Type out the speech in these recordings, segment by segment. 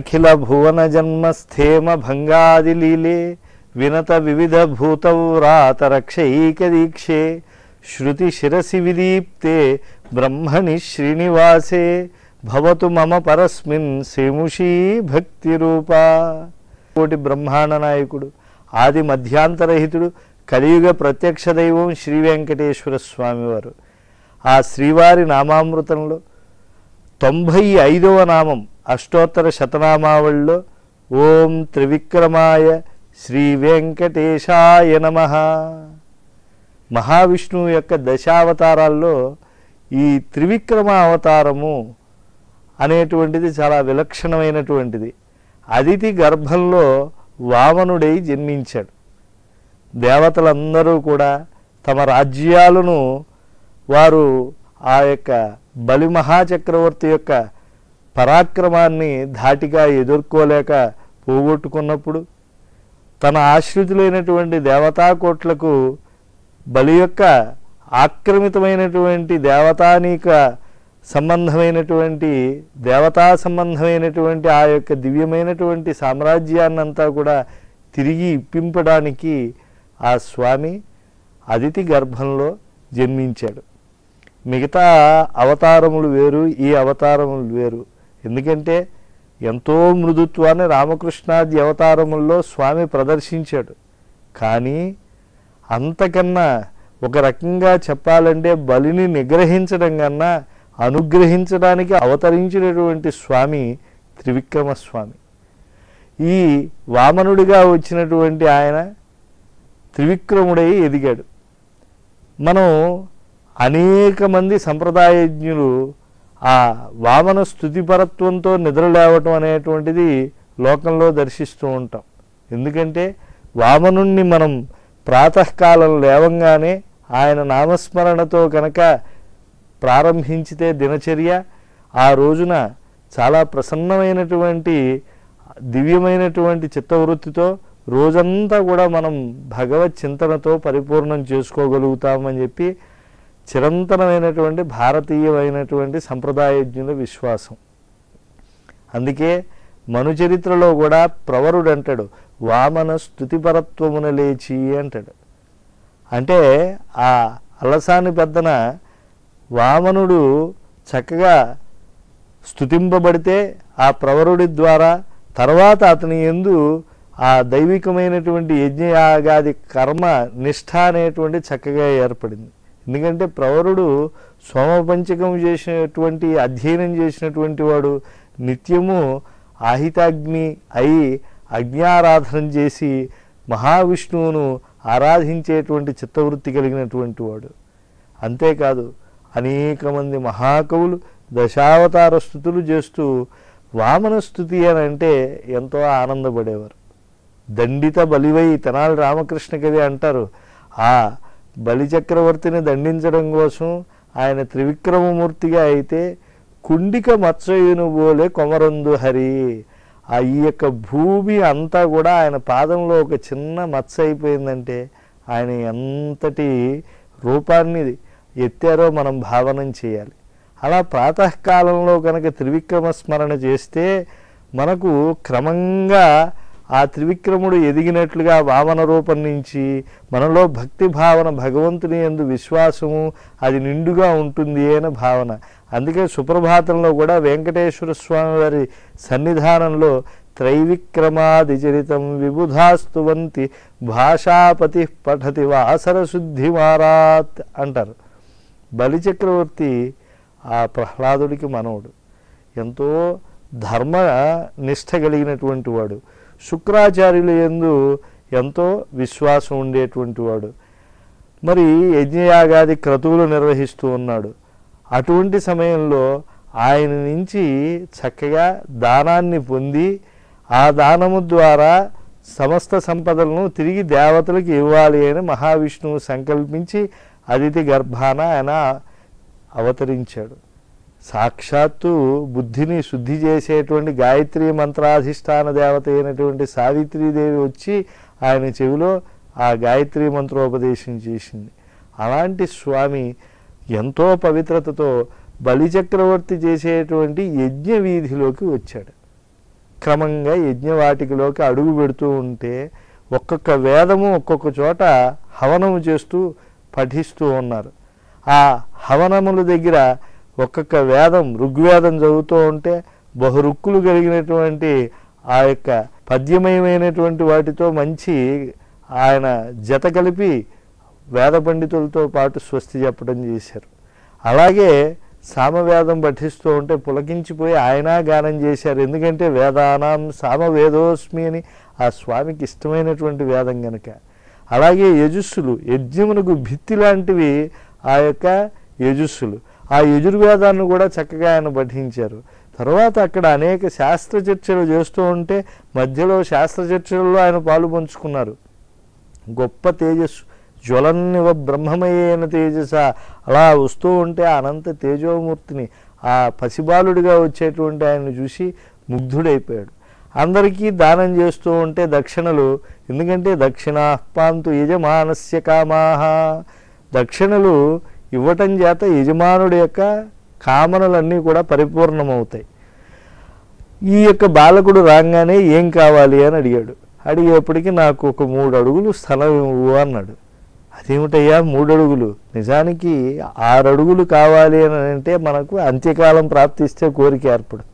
అఖిల భువన జన్మ స్థేమ భంగాది లీలే వినత వివిధ భూతవ్రాత రక్షైక దీక్షే శృతి శిరసి విదీప్తే బ్రహ్మణి శ్రీనివాసే భవతు మమ పరస్మిన్ శ్రీముషీ భక్తి రూపా కోటి బ్రహ్మాండ నాయకుడు ఆది మధ్యాంతరహితుడు కలియుగ ప్రత్యక్ష దైవం శ్రీ వెంకటేశ్వర స్వామివారు ఆ శ్రీవారి నామామృతంలో తొంభై ఐదవ నామం అష్టోత్తర శతనామావళిలో ఓం త్రివిక్రమాయ శ్రీ వెంకటేశాయ నమ. మహావిష్ణువు యొక్క దశావతారాల్లో ఈ త్రివిక్రమ అవతారము అనేటువంటిది చాలా విలక్షణమైనటువంటిది. అదితి గర్భంలో వామనుడై జన్మించాడు. దేవతలందరూ కూడా తమ రాజ్యాలను వారు ఆ యొక్క బలి మహాచక్రవర్తి యొక్క పరాక్రమాన్ని ధాటిగా ఎదుర్కోలేక పోగొట్టుకున్నప్పుడు తన ఆశ్రితులైనటువంటి దేవతాకోట్లకు బలి యొక్క ఆక్రమితమైనటువంటి దేవతానీక సంబంధమైనటువంటి దేవతా సంబంధమైనటువంటి ఆ యొక్క దివ్యమైనటువంటి సామ్రాజ్యాన్నంతా కూడా తిరిగి ఇప్పింపడానికి ఆ స్వామి అదితి గర్భంలో జన్మించాడు. మిగతా అవతారములు వేరు ఈ అవతారములు వేరు. ఎందుకంటే ఎంతో మృదుత్వాన్ని రామకృష్ణాది అవతారముల్లో స్వామి ప్రదర్శించాడు. కానీ అంతకన్నా ఒక రకంగా చెప్పాలంటే బలిని నిగ్రహించడం కన్నా అనుగ్రహించడానికి అవతరించినటువంటి స్వామి త్రివిక్రమ స్వామి ఈ వామనుడిగా వచ్చినటువంటి ఆయన త్రివిక్రముడై ఎదిగాడు. మనం అనేక మంది సంప్రదాయజ్ఞులు ఆ వామన స్థుతిపరత్వంతో నిద్రలేవటం అనేటువంటిది లోకంలో దర్శిస్తూ ఉంటాం. ఎందుకంటే వామనుణ్ణి మనం ప్రాతకాలం లేవంగానే ఆయన నామస్మరణతో కనుక ప్రారంభించితే దినచర్య ఆ రోజున చాలా ప్రసన్నమైనటువంటి దివ్యమైనటువంటి చిత్తవృత్తితో రోజంతా కూడా మనం భగవత్ చింతనతో పరిపూర్ణం చేసుకోగలుగుతామని చెప్పి చిరంతనమైనటువంటి భారతీయమైనటువంటి సంప్రదాయజ్ఞుల విశ్వాసం. అందుకే మనుచరిత్రలో కూడా ప్రవరుడు అంటాడు వామన స్థుతిపరత్వమున లేచి అంటాడు. అంటే ఆ అలసాని పెద్దన వామనుడు చక్కగా స్థుతింపబడితే ఆ ప్రవరుడి ద్వారా తర్వాత అతని ఎందు ఆ దైవికమైనటువంటి యజ్ఞయాగాది కర్మ నిష్ఠ అనేటువంటి చక్కగా ఏర్పడింది. ఎందుకంటే ప్రవరుడు సోమపంచకం చేసినటువంటి అధ్యయనం చేసినటువంటి వాడు నిత్యము ఆహితాగ్ని అయి అగ్నారాధన చేసి మహావిష్ణువును ఆరాధించేటువంటి చిత్తవృత్తి కలిగినటువంటి వాడు. అంతేకాదు అనేక మంది మహాకవులు దశావతార స్థుతులు చేస్తూ వామన స్థుతి అని అంటే ఎంతో ఆనందపడేవారు. దండిత బలివై తెనాలి రామకృష్ణ కవి అంటారు ఆ బలిచక్రవర్తిని దండించడం కోసం ఆయన త్రివిక్రమమూర్తిగా అయితే కుండిక మత్స్యయును బోలే కొమరందు హరి. ఆ ఈ యొక్క భూమి అంతా కూడా ఆయన పాదంలో ఒక చిన్న మత్స అయిపోయిందంటే ఆయన ఎంతటి రూపాన్ని ఎత్తారో మనం భావనం చేయాలి. అలా ప్రాతకాలంలో కనుక త్రివిక్రమ స్మరణ చేస్తే మనకు క్రమంగా ఆ త్రివిక్రముడు ఎదిగినట్లుగా వామన రూపం నుంచి మనలో భక్తి భావన భగవంతుని ఎందు విశ్వాసము అది నిండుగా ఉంటుంది అనే భావన. అందుకే సుప్రభాతంలో కూడా వెంకటేశ్వర స్వామి వారి సన్నిధానంలో త్రైవిక్రమాదిచరితం విబుధాస్తువంతి భాషాపతి పఠతి వాసర శుద్ధి మారాత్ అంటారు. బలిచక్రవర్తి ఆ ప్రహ్లాదుడికి మనవుడు. ఎంతో ధర్మ నిష్ట కలిగినటువంటి వాడు. శుక్రాచార్యుల ఎందు ఎంతో విశ్వాసం ఉండేటువంటి వాడు. మరి యజ్ఞయాగాది క్రతువులు నిర్వహిస్తూ ఉన్నాడు. అటువంటి సమయంలో ఆయన నుంచి చక్కగా దానాన్ని పొంది ఆ దానము ద్వారా సమస్త సంపదలను తిరిగి దేవతలకు ఇవ్వాలి అని మహావిష్ణువు సంకల్పించి అదితి గర్భాన ఆయన అవతరించాడు. సాక్షాత్తు బుద్ధిని శుద్ధి చేసేటువంటి గాయత్రి మంత్రాధిష్టాన దేవత అయినటువంటి సావిత్రీదేవి వచ్చి ఆయన చెవిలో ఆ గాయత్రి మంత్రోపదేశం చేసింది. అలాంటి స్వామి ఎంతో పవిత్రతతో బలిచక్రవర్తి చేసేటువంటి యజ్ఞ వీధిలోకి వచ్చాడు. క్రమంగా యజ్ఞవాటికలోకి అడుగు పెడుతూ ఉంటే ఒక్కొక్క వేదము ఒక్కొక్క చోట హవనము చేస్తూ పఠిస్తూ ఉన్నారు. ఆ హవనముల దగ్గర ఒక్కొక్క వేదం ఋగ్వేదం చదువుతూ ఉంటే బహురుక్కులు కలిగినటువంటి ఆ యొక్క పద్యమయమైనటువంటి వాటితో మంచి ఆయన జత కలిపి వేద పండితులతో పాటు స్వస్తి చెప్పడం చేశారు. అలాగే సామవేదం పఠిస్తూ ఉంటే పులకించిపోయి ఆయన గానం చేశారు. ఎందుకంటే వేదానాం సామవేదోస్మి అని ఆ స్వామికి ఇష్టమైనటువంటి వేదం గనక. అలాగే యజుస్సులు యజ్ఞమునకు భిత్తి లాంటివి ఆ యొక్క యజుస్సులు. ఆ యజుర్వేదాన్ని కూడా చక్కగా ఆయన పఠించారు. తర్వాత అక్కడ అనేక శాస్త్ర చర్చలు చేస్తూ ఉంటే మధ్యలో శాస్త్ర చర్చల్లో ఆయన పాలు పంచుకున్నారు. గొప్ప తేజస్సు జ్వలన్నివ బ్రహ్మమయైన తేజస అలా వస్తూ ఉంటే అనంత తేజోమూర్తిని ఆ పసిబాలుడిగా వచ్చేటువంటి ఆయన్ని చూసి ముగ్ధుడైపోయాడు. అందరికీ దానం చేస్తూ ఉంటే దక్షిణలు ఎందుకంటే దక్షిణాహ్పాంతు యజమానస్య కామాహ. దక్షిణలు ఇవ్వటం చేత యజమానుడి యొక్క కామనలన్నీ కూడా పరిపూర్ణమవుతాయి. ఈ యొక్క బాలకుడు రాగానే ఏం కావాలి అని అడిగాడు. అడిగేప్పటికి నాకు ఒక మూడు అడుగులు స్థలం ఇవ్వు అన్నాడు. అదేమిటయ్యా మూడు అడుగులు నిజానికి ఆరు అడుగులు కావాలి అని అంటే మనకు అంత్యకాలం ప్రాప్తిస్తే కోరిక ఏర్పడు.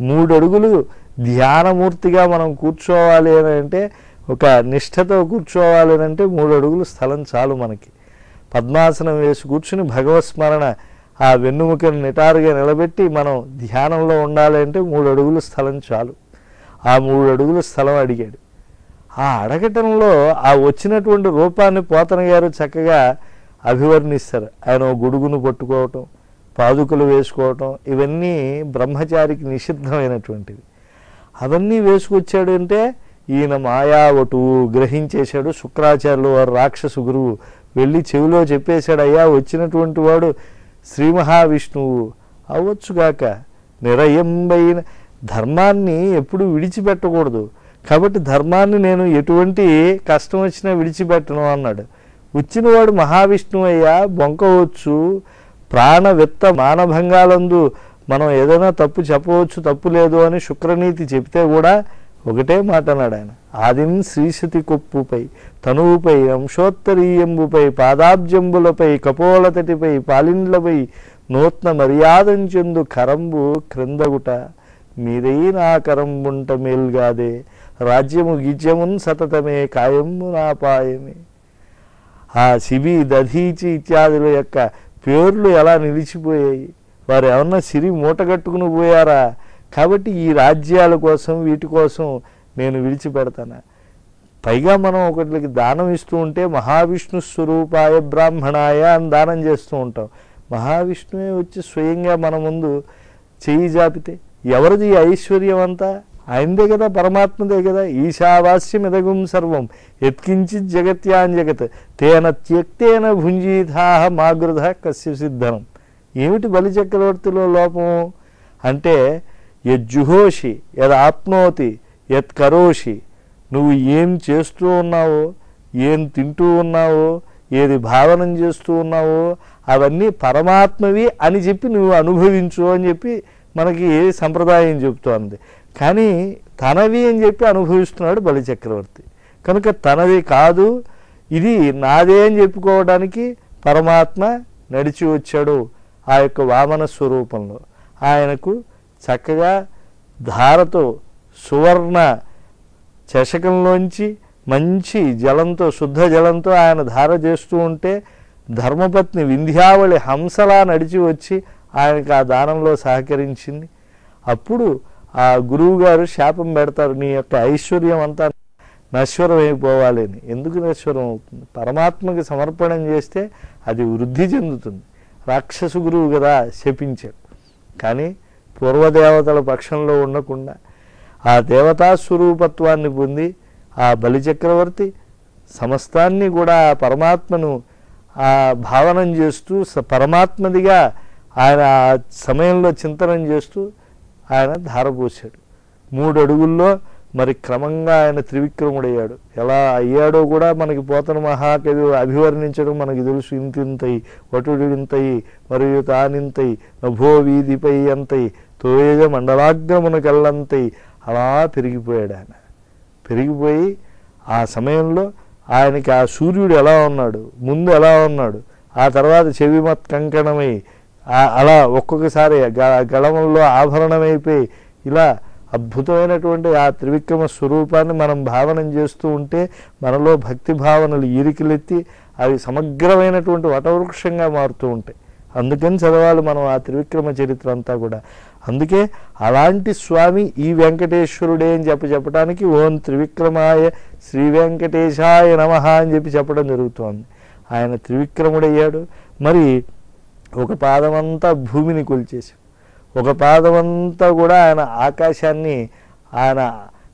మూడు అడుగులు ధ్యానమూర్తిగా మనం కూర్చోవాలి అని అంటే ఒక నిష్ఠతో కూర్చోవాలి అని అంటే మూడు అడుగులు స్థలం చాలు మనకి. పద్మాసనం వేసి కూర్చుని భగవత్ స్మరణ ఆ వెన్నుముకను నిటారుగా నిలబెట్టి మనం ధ్యానంలో ఉండాలి అంటే మూడు అడుగుల స్థలం చాలు. ఆ మూడు అడుగుల స్థలం అడిగాడు. ఆ అడగటంలో ఆ వచ్చినటువంటి రూపాన్ని పోతన గారు చక్కగా అభివర్ణిస్తారు. ఆయన గొడుగును పట్టుకోవటం పాదుకలు వేసుకోవటం ఇవన్నీ బ్రహ్మచారికి నిషిద్ధమైనటువంటివి. అవన్నీ వేసుకొచ్చాడు అంటే ఈయన మాయావటు గ్రహించేశాడు శుక్రాచార్యులు వారు రాక్షసు గురువు వెళ్ళి చెవిలో చెప్పేశాడు అయ్యా వచ్చినటువంటి వాడు శ్రీ మహావిష్ణువు. అవ్వచ్చుగాక నిరయంబైన ధర్మాన్ని ఎప్పుడు విడిచిపెట్టకూడదు. కాబట్టి ధర్మాన్ని నేను ఎటువంటి కష్టం వచ్చినా విడిచిపెట్టను అన్నాడు. వచ్చినవాడు మహావిష్ణువు అయ్యా బొంకవచ్చు ప్రాణవిత్త మానభంగాలందు మనం ఏదైనా తప్పు చెప్పవచ్చు తప్పు లేదు అని శుక్రనీతి చెప్తే కూడా ఒకటే మాట అన్నాడు ఆయన. ఆదిం శ్రీశతి కొప్పుపై తనువుపై అంశోత్తరీయంబుపై పాదాబ్జంబులపై కపోలతటిపై పాలిండ్లపై నూత్న మర్యాదంచెందు కరంబు క్రిందగుట. మీరై నా కరంబుంట మేల్గాదే రాజ్యము గిజ్యమున్ సతతమే కాయము నా పాయమే. ఆ శిబి దధీచి ఇత్యాదుల యొక్క పేర్లు ఎలా నిలిచిపోయాయి? వారు ఏమన్నా సిరి మూటగట్టుకుని పోయారా? కాబట్టి ఈ రాజ్యాల కోసం వీటి కోసం నేను విడిచిపెడతాను? పైగా మనం ఒకటికి దానం ఇస్తూ ఉంటే మహావిష్ణు స్వరూపాయ బ్రాహ్మణాయ అని దానం చేస్తూ ఉంటాం. మహావిష్ణువే వచ్చి స్వయంగా మన ముందు చేయి జాపితే ఎవరిది ఐశ్వర్యం అంతా? ఆయనదే కదా పరమాత్మదే కదా. ఈశావాస్యం ఎదగుం సర్వం. ఎత్కించిత్ జగత్యాన్ జగత్. తేన త్యక్తేన భుంజీతాహ మాగృధ కస్య సిద్ధనం ఏమిటి బలిచక్రవర్తిలో లోపము అంటే యజ్జుహోషి యద్ ఆప్నోతి యత్ కరోషి నువ్వు ఏం చేస్తూ ఉన్నావో ఏం తింటూ ఉన్నావో ఏది భావనం చేస్తూ ఉన్నావో అవన్నీ పరమాత్మవి అని చెప్పి నువ్వు అనుభవించు అని చెప్పి మనకి సంప్రదాయం చెబుతోంది. కానీ తనవి అని చెప్పి అనుభవిస్తున్నాడు బలిచక్రవర్తి. కనుక తనది కాదు ఇది నాదే అని చెప్పుకోవడానికి పరమాత్మ నడిచి వచ్చాడు ఆ యొక్క వామన స్వరూపంలో. ఆయనకు చక్కగా ధారతో సువర్ణ చషకంలోంచి మంచి జలంతో శుద్ధ జలంతో ఆయన ధార చేస్తూ ఉంటే ధర్మపత్ని వింధ్యావళి హంసలా నడిచి వచ్చి ఆయనకు ఆ దానంలో సహకరించింది. అప్పుడు ఆ గురువు గారు శాపం పెడతారు నీ యొక్క ఐశ్వర్యం అంతా నశ్వరం అయిపోవాలి అని. ఎందుకు నశ్వరం అవుతుంది? పరమాత్మకి సమర్పణం చేస్తే అది వృద్ధి చెందుతుంది. రాక్షసు గురువు కదా శపించాడు. కానీ పూర్వదేవతల పక్షంలో ఉండకుండా ఆ దేవతా స్వరూపత్వాన్ని పొంది ఆ బలిచక్రవర్తి సమస్తాన్ని కూడా ఆ పరమాత్మను ఆ భావనం చేస్తూ స- పరమాత్మదిగా ఆయన ఆ సమయంలో చింతనం చేస్తూ ఆయన ధారపోసాడు మూడు అడుగుల్లో మరి క్రమంగా ఆయన త్రివిక్రముడయ్యాడు. ఎలా అయ్యాడో కూడా మనకి పోతన మహాకవి అభివర్ణించడం మనకి తెలుసు. ఇంతింతై ఇంతయి మరియు తానింతై నభో వీధిపై అంతై తోయజ మండలాగ్రమున అలా పెరిగిపోయాడు ఆయన. పెరిగిపోయి ఆ సమయంలో ఆయనకి ఆ సూర్యుడు ఎలా ఉన్నాడు ముందు ఎలా ఉన్నాడు ఆ తర్వాత చెవి మత్ కంకణమై అలా ఒక్కొక్కసారి గ- గళముల్లో ఆభరణమైపోయి ఇలా అద్భుతమైనటువంటి ఆ త్రివిక్రమ స్వరూపాన్ని మనం భావనం చేస్తూ ఉంటే మనలో భక్తి భావనలు ఈరికలెత్తి అవి సమగ్రమైనటువంటి వటవృక్షంగా మారుతూ ఉంటాయి. అందుకని చదవాలి మనం ఆ త్రివిక్రమ చరిత్ర అంతా కూడా. అందుకే అలాంటి స్వామి ఈ వెంకటేశ్వరుడే అని చెప్పి చెప్పడానికి ఓం త్రివిక్రమాయ శ్రీ వెంకటేశాయ నమ అని చెప్పి చెప్పడం జరుగుతోంది. ఆయన త్రివిక్రముడయ్యాడు మరి ఒక పాదమంతా భూమిని కొలిచేసి ఒక పాదమంతా కూడా ఆయన ఆకాశాన్ని ఆయన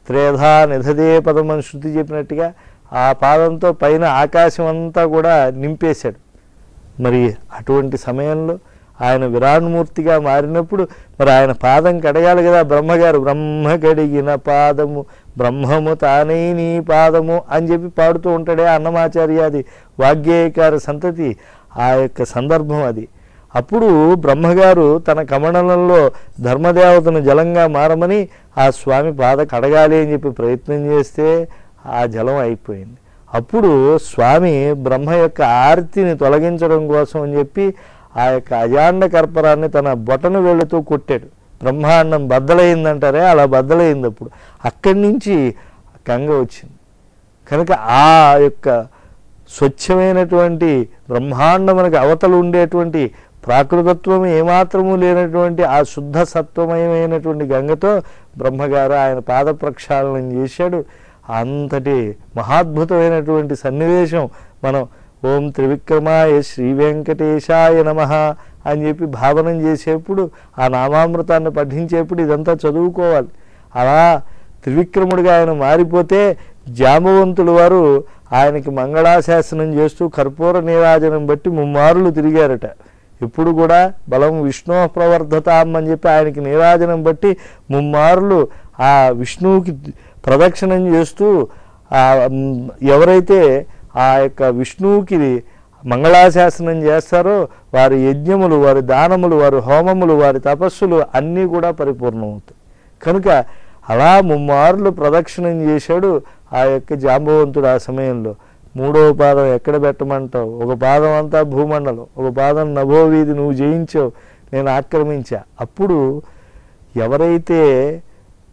త్రేధా నిధదే పదం అని శృతి చెప్పినట్టుగా ఆ పాదంతో పైన ఆకాశం అంతా కూడా నింపేశాడు. మరి అటువంటి సమయంలో ఆయన విరాణమూర్తిగా మారినప్పుడు మరి ఆయన పాదం కడగాలి కదా బ్రహ్మగారు. బ్రహ్మ కడిగిన పాదము బ్రహ్మము తానే నీ పాదము అని చెప్పి పాడుతూ ఉంటాడే అన్నమాచార్యాది వాగ్గేయకార సంతతి ఆ యొక్క సందర్భం అది. అప్పుడు బ్రహ్మగారు తన కమండలంలో ధర్మదేవతను జలంగా మారమని ఆ స్వామి పాద కడగాలి అని చెప్పి ప్రయత్నం చేస్తే ఆ జలం అయిపోయింది. అప్పుడు స్వామి బ్రహ్మ యొక్క ఆర్తిని తొలగించడం కోసం అని చెప్పి ఆ యొక్క అజాండ కర్పరాన్ని తన బొటను వేళ్ళతో కొట్టాడు. బ్రహ్మాండం బద్దలైందంటారే అలా బద్దలైంది అప్పుడు. అక్కడి నుంచి గంగ వచ్చింది. కనుక ఆ యొక్క స్వచ్ఛమైనటువంటి బ్రహ్మాండమునకు అవతలు ఉండేటువంటి ప్రాకృతత్వం ఏమాత్రము లేనటువంటి ఆ శుద్ధ సత్వమయమైనటువంటి గంగతో బ్రహ్మగారు ఆయన పాద ప్రక్షాళనం చేశాడు. అంతటి మహాద్భుతమైనటువంటి సన్నివేశం మనం ఓం త్రివిక్రమాయ శ్రీ వెంకటేశాయ నమ అని చెప్పి భావనం చేసేప్పుడు ఆ నామామృతాన్ని పఠించేప్పుడు ఇదంతా చదువుకోవాలి. అలా త్రివిక్రముడిగా ఆయన మారిపోతే జామవంతుడు వారు ఆయనకి మంగళాశాసనం చేస్తూ కర్పూర నీరాజనం బట్టి ముమ్మారులు తిరిగారట. ఇప్పుడు కూడా బలం విష్ణు ప్రవర్ధతాం అని చెప్పి ఆయనకి నీరాజనం బట్టి ముమ్మారులు ఆ విష్ణువుకి ప్రదక్షిణం చేస్తూ ఎవరైతే ఆ యొక్క విష్ణువుకి మంగళాశాసనం చేస్తారో వారి యజ్ఞములు వారి దానములు వారి హోమములు వారి తపస్సులు అన్నీ కూడా పరిపూర్ణమవుతాయి. కనుక అలా ముమ్మారులు ప్రదక్షిణం చేశాడు ఆ యొక్క జాంబవంతుడు ఆ సమయంలో. మూడవ పాదం ఎక్కడ పెట్టమంటావు? ఒక పాదం అంతా భూమండలం ఒక పాదం నభోవీధి నువ్వు జయించావు నేను ఆక్రమించా. అప్పుడు ఎవరైతే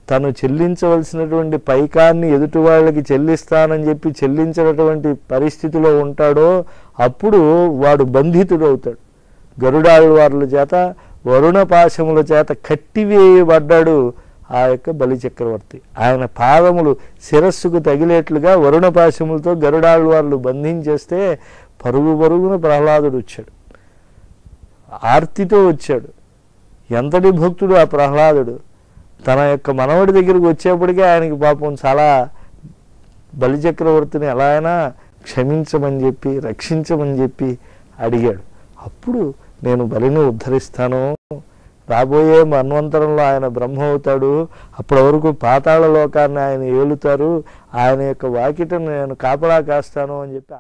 తను చెల్లించవలసినటువంటి పైకాన్ని ఎదుటి వాళ్ళకి చెల్లిస్తానని చెప్పి చెల్లించినటువంటి పరిస్థితిలో ఉంటాడో అప్పుడు వాడు బంధితుడు అవుతాడు గరుడాళ్వార్ల చేత వరుణ పాశముల చేత కట్టివేయబడ్డాడు ఆ యొక్క బలి చక్రవర్తి ఆయన పాదములు శిరస్సుకు తగిలేట్లుగా వరుణ పాశములతో గరుడాళ్వార్లు బంధించేస్తే పరుగు పరుగున ప్రహ్లాదుడు వచ్చాడు. ఆర్తితో వచ్చాడు. ఎంతటి భక్తుడు ఆ ప్రహ్లాదుడు? తన యొక్క మనవడి దగ్గరికి వచ్చేప్పటికే ఆయనకి పాపం చాలా బలిచక్రవర్తిని ఎలా అయినా క్షమించమని చెప్పి రక్షించమని చెప్పి అడిగాడు. అప్పుడు నేను బలిని ఉద్ధరిస్తాను. రాబోయే మన్వంతరంలో ఆయన బ్రహ్మ అవుతాడు అప్పటి వరకు పాతాళ లోకాన్ని ఆయన ఏలుతారు. ఆయన యొక్క వాకిటను నేను కాపలా కాస్తాను అని చెప్పి